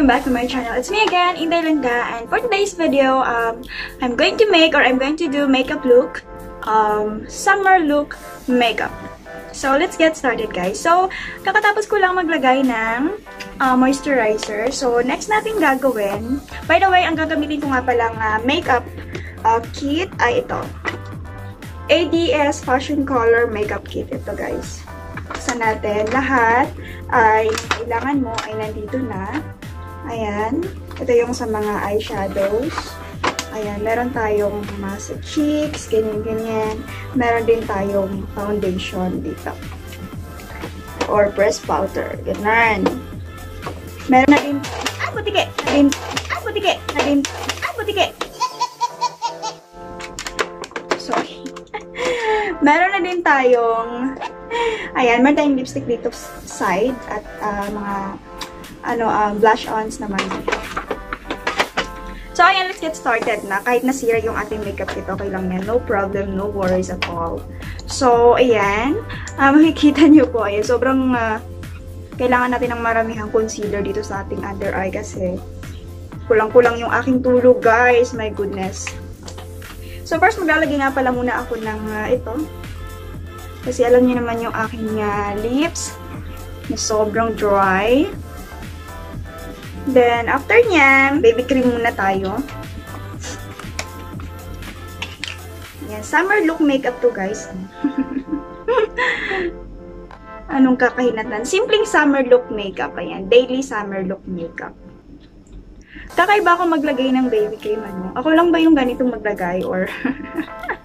Welcome back to my channel. It's me again, Inday Langa, and for today's video, um, I'm going to make or I'm going to do makeup look, um, summer look makeup. So, let's get started guys. So, kakatapos ko lang maglagay ng uh, moisturizer. So, next natin gagawin, by the way, ang gagamitin ko nga palang uh, makeup uh, kit ay ito. ADS Fashion Color Makeup Kit. Ito guys. Sa natin, lahat ay kailangan mo ay nandito na. Ayan. Ito yung sa mga eyeshadows. Ayan, meron tayong mga cheeks, ganyan-ganyan. Meron din tayong foundation dito. Or press powder. Ganun. Meron na din, ah, butike! Na din, ah, butike! Na din, ah, butike! Sorry. meron na din tayong, ayan, meron tayong lipstick dito side at uh, mga, ano, uh, blush-ons naman. So, ayan, let's get started na. Kahit nasira yung ating makeup kit, okay lang yan. No problem, no worries at all. So, ayan. Uh, makikita nyo po, ayan, sobrang uh, kailangan natin ng maramihang concealer dito sa ating under eye kasi kulang-kulang yung aking tulog, guys. My goodness. So, first, maglalagay nga pala muna ako ng uh, ito. Kasi alam niyo naman yung aking uh, lips na sobrang dry. Then, after niyan, baby cream muna tayo. Yan, summer look makeup to guys. Anong kakahinatan? Simpleng summer look makeup. Ayan, daily summer look makeup. Kakaiba ako maglagay ng baby cream, ano? Ako lang ba yung ganitong maglagay? Or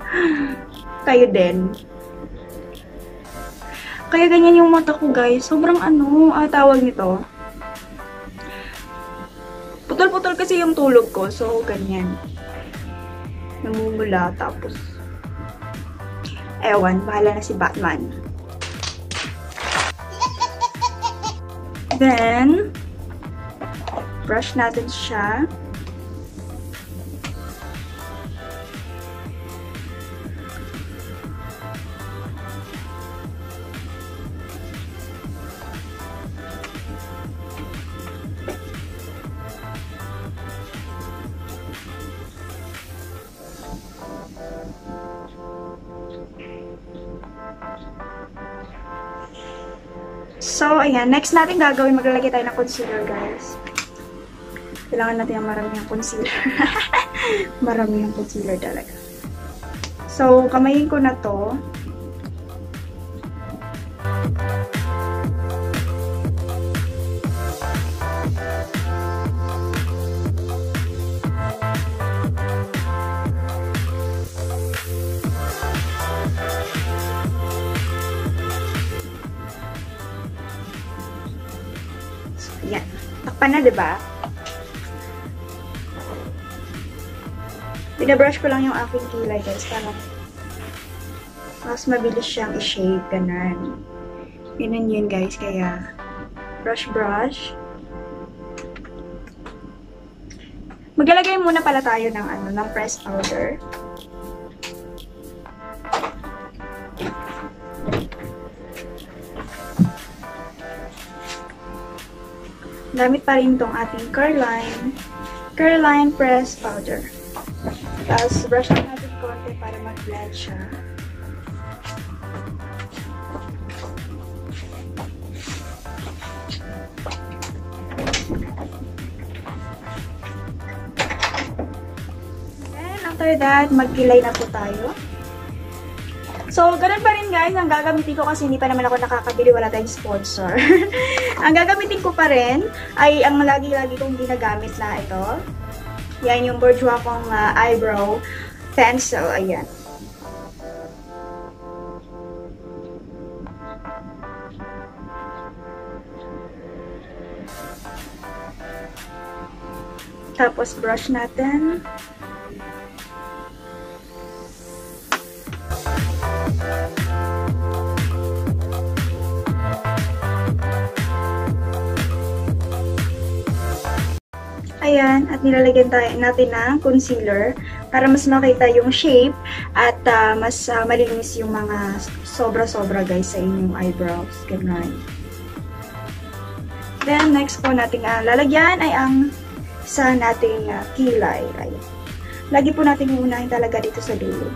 kayo din? Kaya ganyan yung mata ko, guys. Sobrang ano, ah, tawag nito Putol-putol kasi yung tulog ko. So, ganyan. Namumula. Tapos, ewan, bahala na si Batman. Then, brush natin siya. So, ayan. Next natin gagawin, maglalagay tayo ng concealer, guys. Kailangan natin ang maraming concealer. maraming concealer talaga. So, kamayin ko na to. Takpan na, diba? Binabrush ko lang yung aking kilay, guys. Para mas mabilis siyang i-shape. Ganun. Ganun yun, guys. Kaya, brush, brush. Maglalagay muna pala tayo ng, ano, ng press powder. Gamit pa rin itong ating Curline, Curline Press Powder. Tapos, brush na natin konti para mag-blend siya. And after that, magkilay na po tayo. So, ganun pa rin guys, ang gagamitin ko kasi hindi pa naman ako nakakabili, wala tayong sponsor. ang gagamitin ko pa rin ay ang lagi-lagi kong ginagamit na ito. Yan yung Bourjois kong uh, eyebrow pencil. Ayan. Tapos brush natin. Ayan, at nilalagyan tayo natin ng concealer para mas makita yung shape at uh, mas uh, malinis yung mga sobra-sobra guys sa inyong eyebrows. Ganun. Then, next po natin uh, lalagyan ay ang sa nating uh, kilay. Ayan. Lagi po natin uunahin talaga dito sa dulo.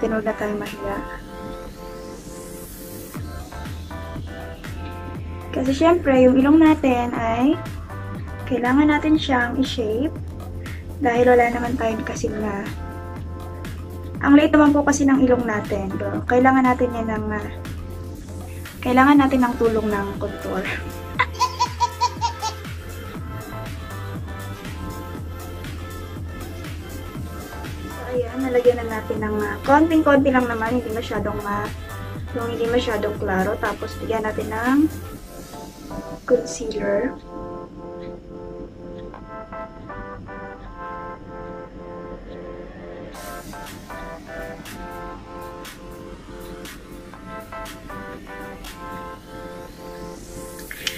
Natin, huwag na tayo mahiya. Kasi syempre, yung ilong natin ay kailangan natin siyang i-shape dahil wala naman tayo kasing na ang late naman po kasi ng ilong natin. Pero kailangan natin yan ng uh, kailangan natin ng tulong ng contour. nalagyan na natin ng uh, konting-konti lang naman, hindi masyadong uh, yung hindi masyadong klaro. Tapos, bigyan natin ng concealer.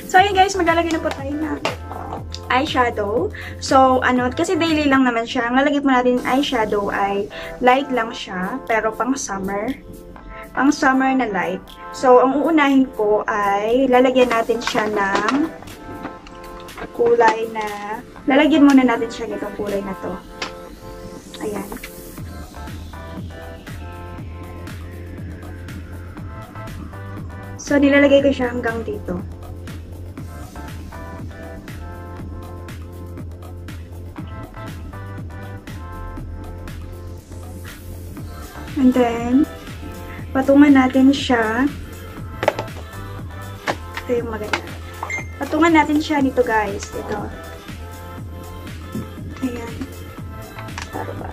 So, ayun guys, maglalagay na po tayo ng eyeshadow. So, ano, kasi daily lang naman siya. Ang lalagay po natin eyeshadow ay light lang siya, pero pang summer. Pang summer na light. So, ang uunahin ko ay lalagyan natin siya ng kulay na, lalagyan muna natin siya nitong kulay na to. Ayan. So, nilalagay ko siya hanggang dito. And then, patungan natin siya. Ito yung maganda. Patungan natin siya nito guys. Ito. Ayan. Taro ba?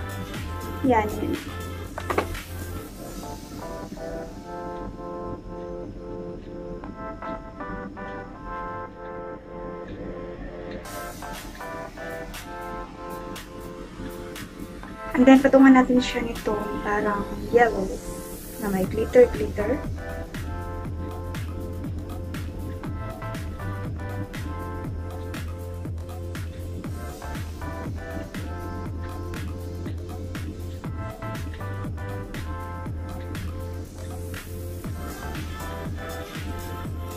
And then, patungan natin siya nito parang yellow na may glitter-glitter.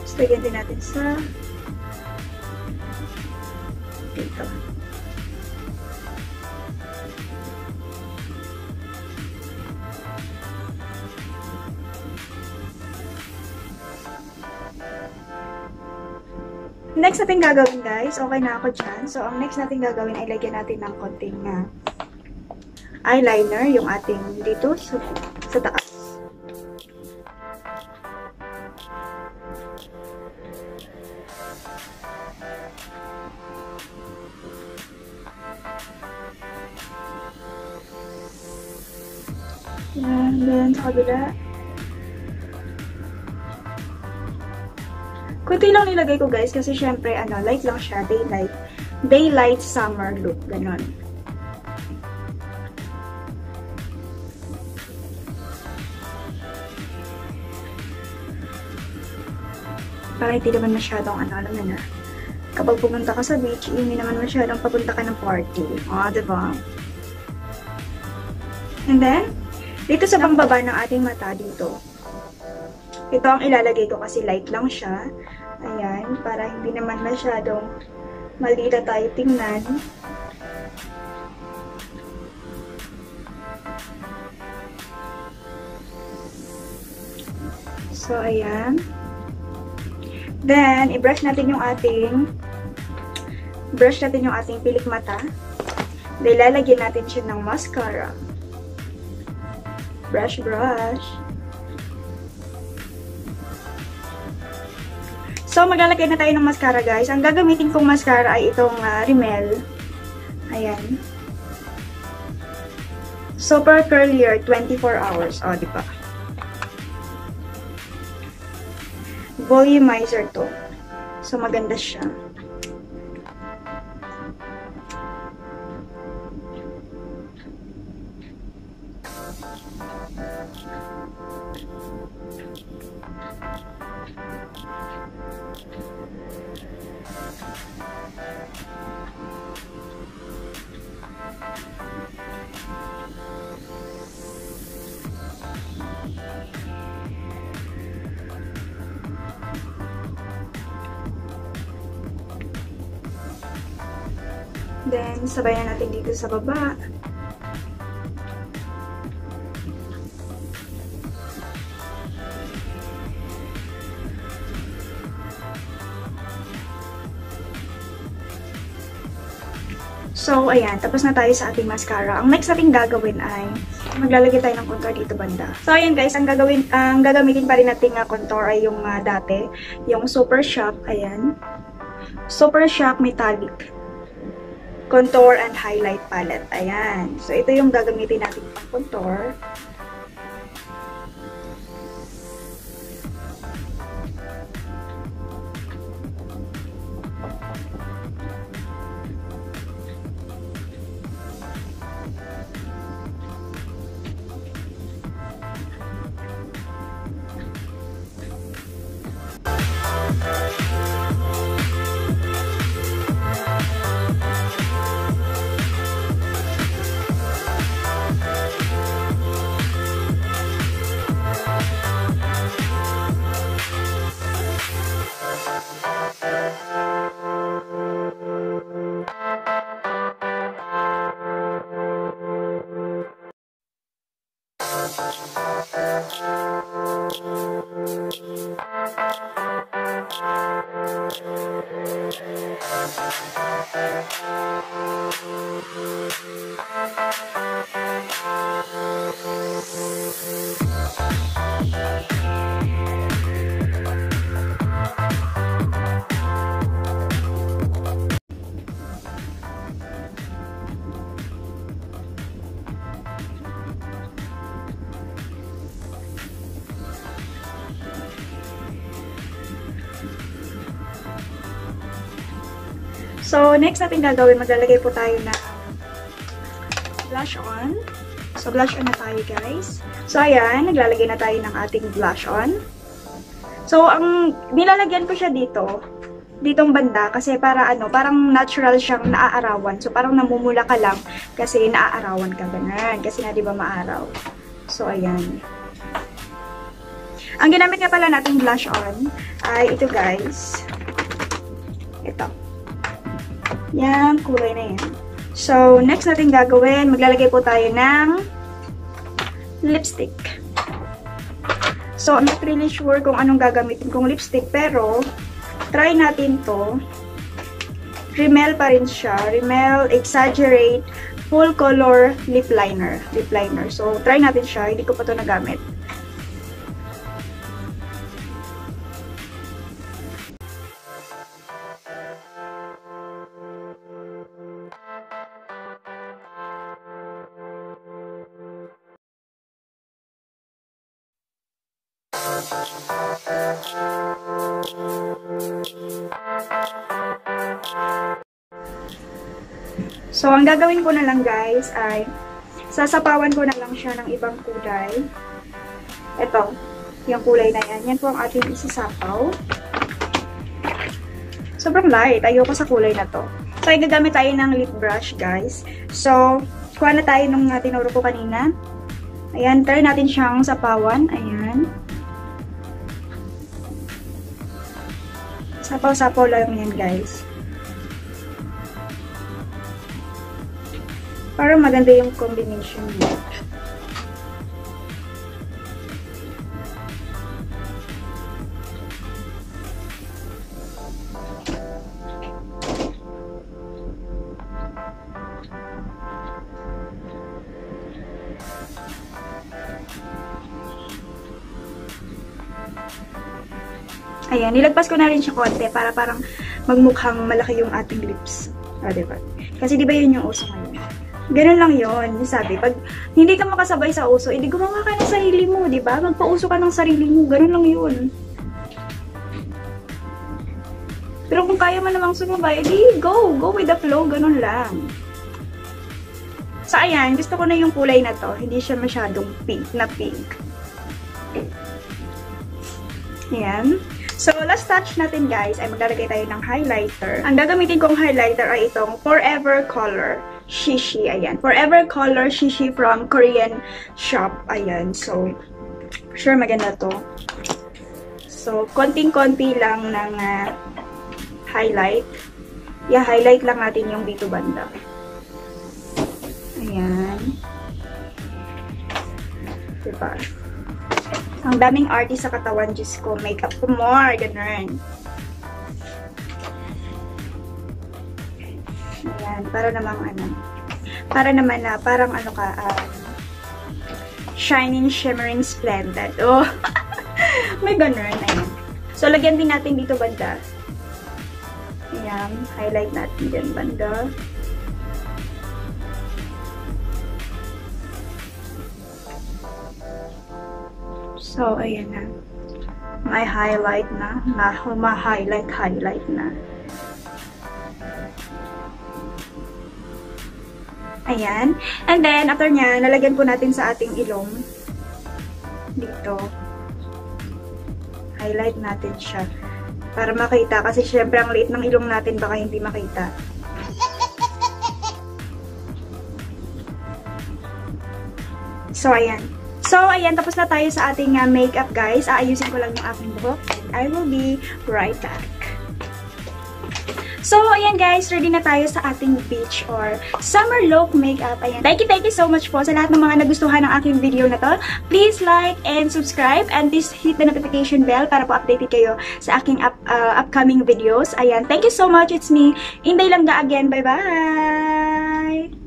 Tapos, lagyan din natin sa dito. Next natin gagawin guys, okay na ako dyan. So, ang next natin gagawin ay lagyan natin ng konting uh, eyeliner, yung ating dito sa, sa taas. Yan, then sa kabila. Kunti lang nilagay ko guys kasi syempre ano, light lang siya, daylight. Daylight summer look, ganon. Para hindi naman masyadong ano, alam na. Kapag pumunta ka sa beach, hindi naman masyadong papunta ka ng party. O, oh, diba? And then, dito sa baba ng ating mata dito, ito ang ilalagay ko kasi light lang siya. Ayan, para hindi naman masyadong malita tayo tingnan. So, ayan. Then, i-brush natin yung ating brush natin yung ating pilik mata. Then, lalagyan natin siya ng mascara. Brush, brush. So, maglalagay na tayo ng mascara, guys. Ang gagamitin kong mascara ay itong uh, Rimmel. Ayan. Super Curlier 24 hours. O, oh, di ba? Volumizer to. So, maganda siya. Then, sabay na natin dito sa baba. So, ayan. Tapos na tayo sa ating mascara. Ang next natin gagawin ay maglalagay tayo ng contour dito banda. So, ayan guys. Ang gagawin, ang gagamitin pa rin natin uh, contour ay yung uh, dati. Yung Super Shock. Ayan. Super Shock Metallic. Contour and Highlight Palette. Ayan. So, ito yung gagamitin natin pang contour. So, next natin gagawin, maglalagay po tayo na blush on. So, blush on na tayo, guys. So, ayan, naglalagay na tayo ng ating blush on. So, ang nilalagyan ko siya dito, ditong banda, kasi para ano, parang natural siyang naaarawan. So, parang namumula ka lang kasi naaarawan ka ganun. Kasi na, di ba, maaraw. So, ayan. Ang ginamit nga pala nating blush on ay ito, guys. Ito. Yan, kulay na yan. So, next natin gagawin, maglalagay po tayo ng lipstick. So, I'm not really sure kung anong gagamitin kong lipstick, pero try natin to. Rimmel pa rin siya. Rimmel Exaggerate Full Color Lip Liner. Lip Liner. So, try natin siya. Hindi ko pa to nagamit. Gagawin ko na lang guys ay sasapawan ko na lang siya ng ibang kulay. Ito, yung kulay na yan. Yan po ang ating isasapaw. Sobrang light. Ayoko sa kulay na to. So, ay gagamit tayo ng lip brush guys. So, kuha na tayo nung tinuro ko kanina. Ayan, try natin siyang sapawan. Ayan. Sapaw-sapaw lang yan guys. Para maganda yung combination niya. Ayan, nilagpas ko na rin siya konti para parang magmukhang malaki yung ating lips. O, ah, diba? Kasi diba yun yung uso ngayon? Ganun lang yon Sabi, pag hindi ka makasabay sa uso, hindi gumawa ka ng sarili mo, di ba? Magpauso ka ng sarili mo. Ganun lang yun. Pero kung kaya mo namang sumabay, edi go! Go with the flow. Ganun lang. So, ayan. Gusto ko na yung kulay na to. Hindi siya masyadong pink na pink. Ayan. So, last touch natin guys ay maglalagay tayo ng highlighter. Ang gagamitin kong highlighter ay itong Forever Color. Shishi, ayan. Forever Color Shishi from Korean shop, ayan. So, sure maganda to. So, konting-konti lang ng uh, highlight. i-highlight lang natin yung dito banda. Ayan. Diba? Ang daming artist sa katawan, Diyos ko. Makeup ko more. Ganun. Ayan. Para namang ano. Para naman na, parang ano ka, um, shining, shimmering, splendid. Oh. May ganun. Ayan. So, lagyan din natin dito banda. Ayan. Highlight natin dyan banda. So, ayan na. May highlight na. Na, ma-highlight, highlight na. Ayan. And then, after nya, nalagyan po natin sa ating ilong. Dito. Highlight natin siya. Para makita. Kasi syempre, ang liit ng ilong natin, baka hindi makita. So, ayan. So, ayan, tapos na tayo sa ating uh, makeup, guys. Aayusin ko lang yung aking buhok. I will be right back. So, ayan guys, ready na tayo sa ating beach or summer look makeup. Ayan. Thank you, thank you so much po sa lahat ng mga nagustuhan ng aking video na to. Please like and subscribe and please hit the notification bell para po updated kayo sa aking up, uh, upcoming videos. Ayan, thank you so much. It's me, Inday Langga again. Bye-bye!